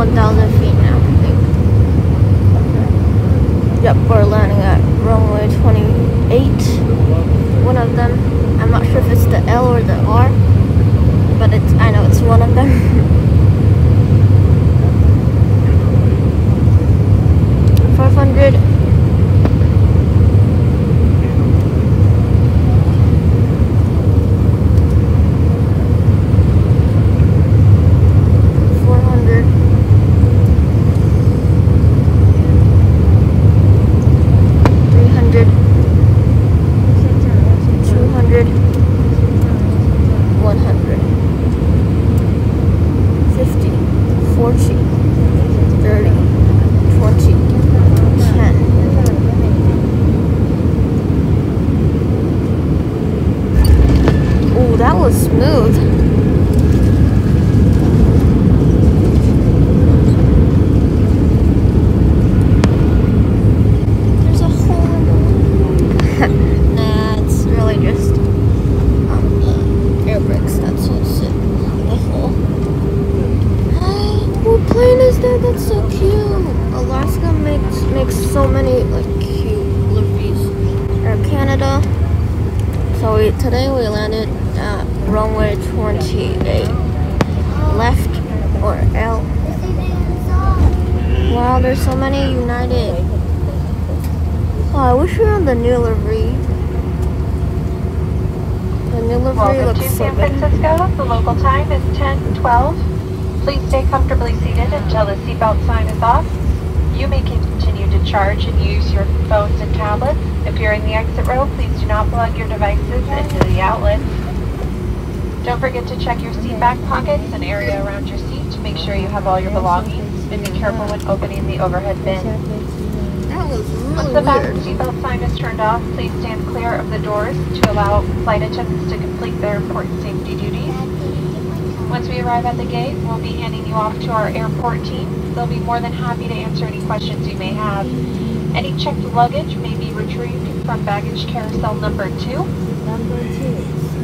1,000 feet now, I think. Yep, we're landing at runway 28. One of them. I'm not sure if it's the L or the R, but it's I know it's one of them. Five hundred. Four hundred. Three hundred. Two hundred. One hundred. Fifty. Forty. Thirty. Twenty. Ten. Ooh, that was smooth. There's a hole in the Nah, it's really just um, air brakes that's what's in the hole. what plane is that? That's so cute. Alaska makes makes so many like cute liveries. Air Canada. So we, today we landed runway 28. Left or L. Wow, there's so many United. Oh, I wish we were on the new livery. The new livery Welcome looks to so San. Francisco. The local time is 10:12. Please stay comfortably seated until the seatbelt sign is off. You may continue to charge and use your phones and tablets. If you're in the exit row, please do not plug your devices into the outlets. Don't forget to check your seat back pockets and area around your seat to make sure you have all your belongings. And be careful when opening the overhead bin. Once the back seatbelt sign is turned off, please stand clear of the doors to allow flight attendants to complete their important safety duties. Once we arrive at the gate, we'll be handing you off to our airport team. They'll be more than happy to answer any questions you may have. Any checked luggage may be retrieved from baggage carousel number two. number two.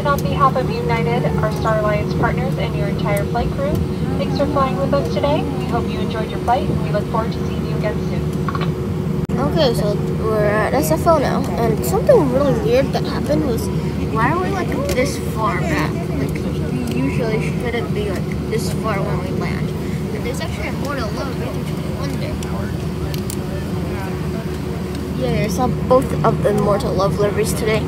And on behalf of United, our Star Alliance partners, and your entire flight crew, thanks for flying with us today. We hope you enjoyed your flight, and we look forward to seeing you again soon. Okay, so we're at SFO now, and something really weird that happened was, why are we like this far back? Like, we usually shouldn't be like this far when we land. But there's actually a more to love one day. Yeah, I saw both of the More to Love liveries today.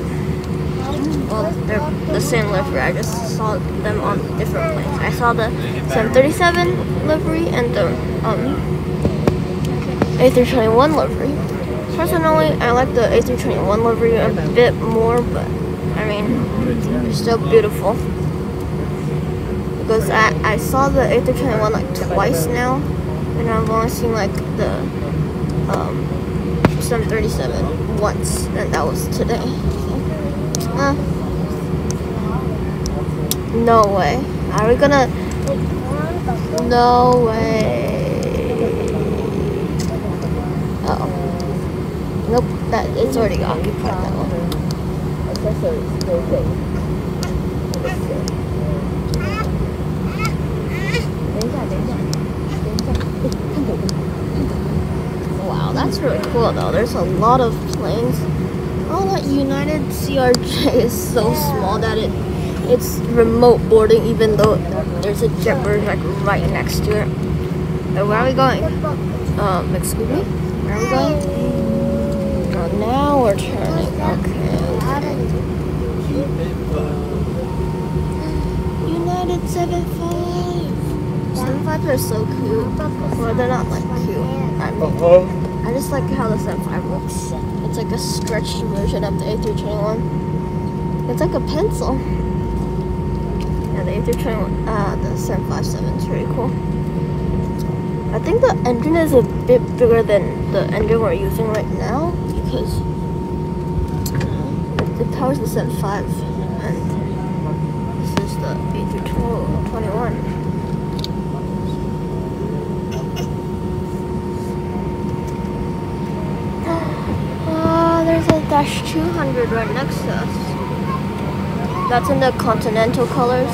Well, they're the same livery. I just saw them on different planes. I saw the 737 livery and the um, A321 livery. Personally, I like the A321 livery a bit more, but I mean, they're still beautiful. Because I, I saw the A321 like twice now, and I've only seen like the um, 737 once, and that was today. No way. Are we gonna? No way. Uh oh. Nope, that it's already occupied that one. Wow, that's really cool though. There's a lot of planes. Oh, that United CRJ is so small that it it's remote boarding even though there's a jet bridge like right next to it. Uh, where are we going? Um, excuse me? Where are we going? Oh, now we're turning. Okay. United 75. 75 are so cute. Well, they're not like cute. I mean, I just like how the 75 looks. It's like a stretched version of the A321. It's like a pencil. Yeah, the A321, uh, the 757 is pretty cool. I think the engine is a bit bigger than the engine we're using right now because uh, it, it powers the 75 and this is the A321. Ah, there's a Dash 200 right next to us. That's in the Continental colors.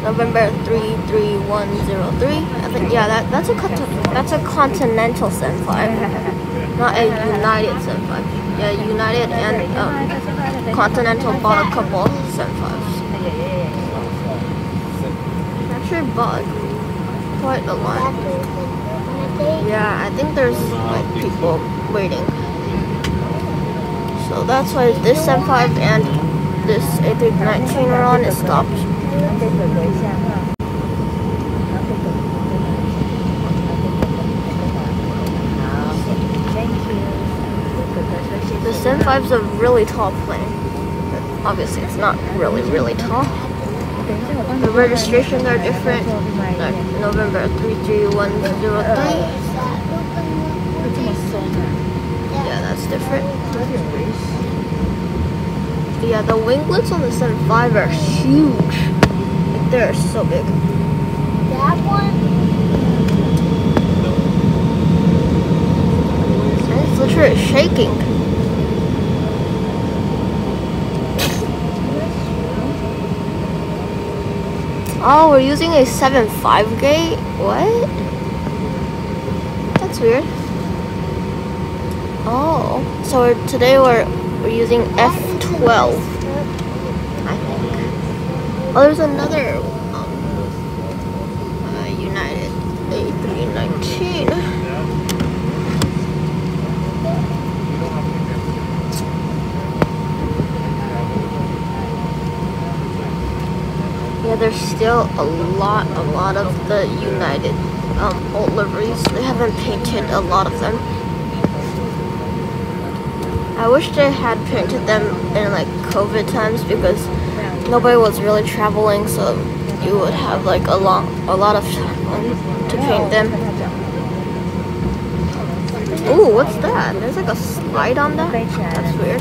November three three one zero three. I think yeah, that that's a that's a Continental Seven Five, not a United Seven Five. Yeah, United and um, Continental bought a couple Seven Fives. Actually bought quite a lot. Yeah, I think there's like people waiting. So that's why this Seven Five and this A319 we're on is stopped. The Sen 5 is a really tall plane. But obviously, it's not really, really tall. The registrations are different. November 33103. Yeah, different. Yeah, the winglets on the Sen 5 are huge. Like, they're so big. That one? And it's literally shaking. Oh, we're using a 7.5 gate? What? That's weird. Oh, so today we're, we're using F12, I think. Oh, there's another um, uh, United A319. Yeah, there's still a lot, a lot of the United um, old liveries. They haven't painted a lot of them. I wish they had painted them in like COVID times because nobody was really traveling, so you would have like a long, a lot of time to paint them. Ooh, what's that? There's like a slide on that. That's weird.